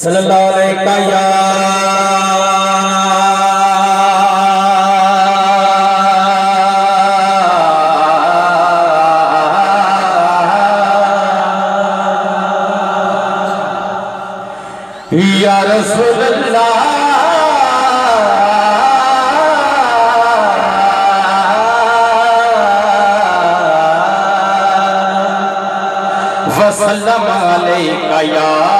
सुला ले कया रसुला वसलमाला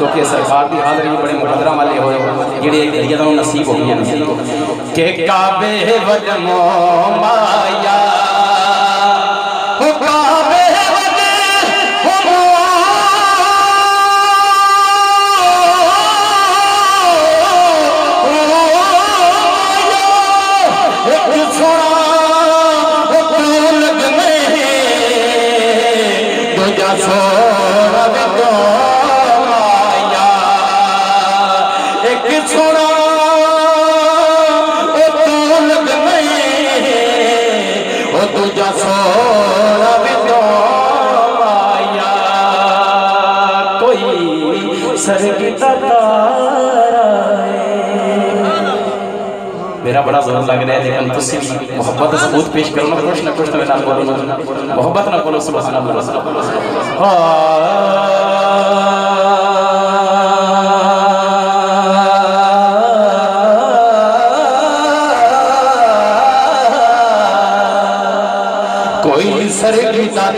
ਕਿਉਂਕਿ ਸਰਕਾਰ ਦੀ ਹਾਜ਼ਰੀ ਬੜੇ ਮੁਕੱਦਰਾਂ ਵਾਲੇ ਹੋਏ ਜਿਹੜੇ ਗਰੀਬਾਂ ਨੂੰ ਨਸੀਬ ਹੋ ਗਏ ਕਿ ਕਾਬੇ ਵਜਮੋ ਮਾਇਆ तो मेरा बड़ा जोर लग रहा है लेकिन तुम मोहब्बत सबूत पेश करो ना कुछ ना कुछ तो मोहब्बत ना बोलो सुबह सुबह बोलो सुबह बोलो Oh,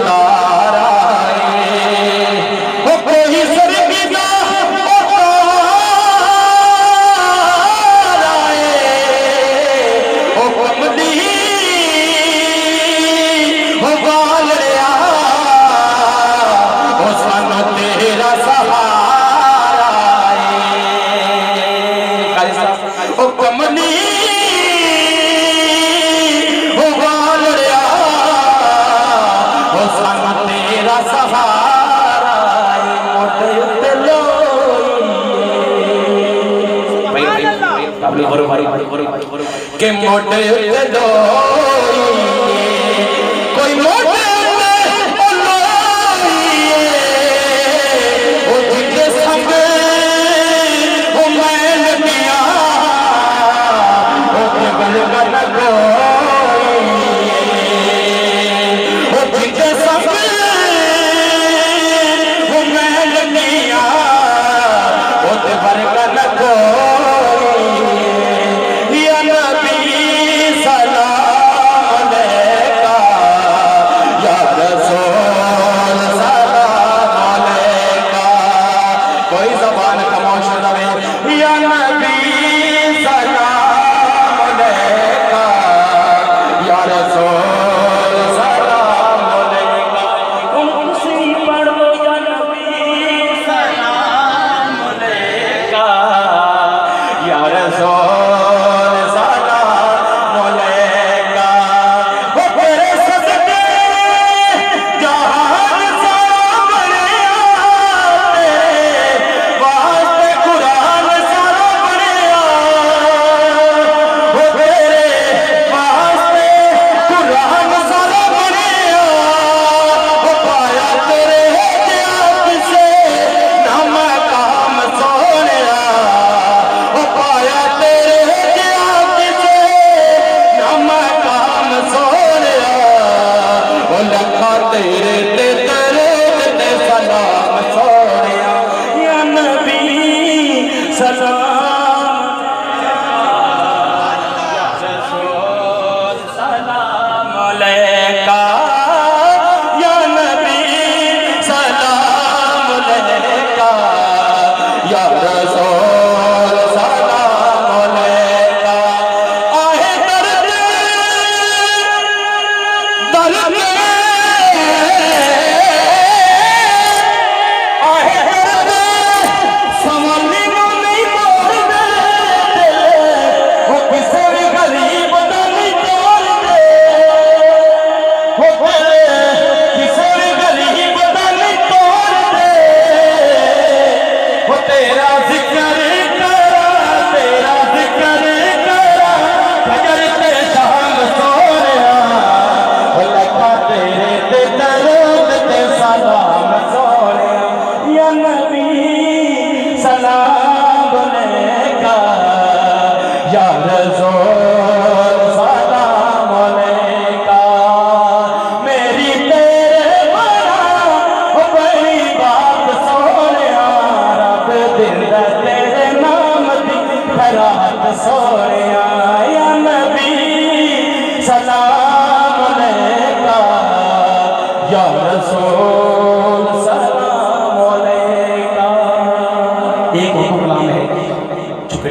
come on सहारा के मोटे दो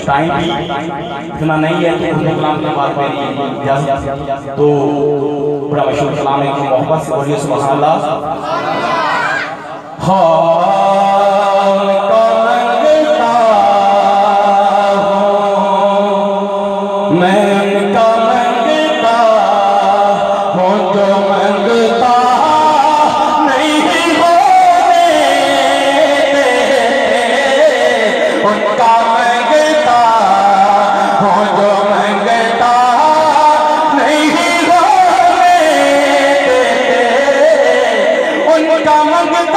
टाइम भी इतना नहीं है कि हमने कलाम के बाद मेरी तो बड़ा मशहूर कलाम है कि मोहब्बत से बोलिए सुबह अल्लाह हाँ मैं along with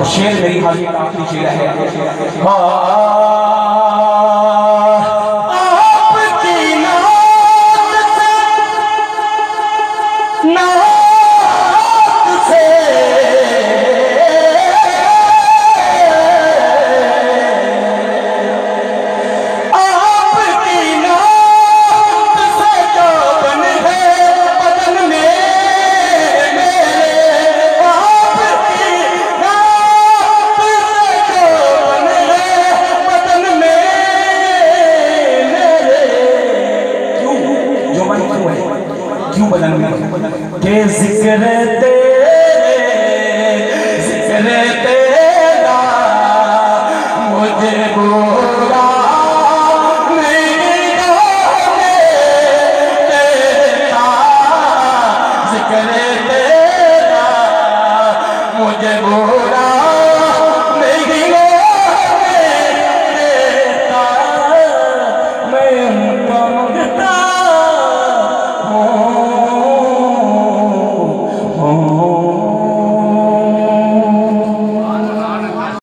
और शेर मेरी हाजिर आखिरी शेर है کہ ذکر تیرے ذکر تیرا مجھے بھولا میری روحے تیرا ذکر تیرا مجھے بھولا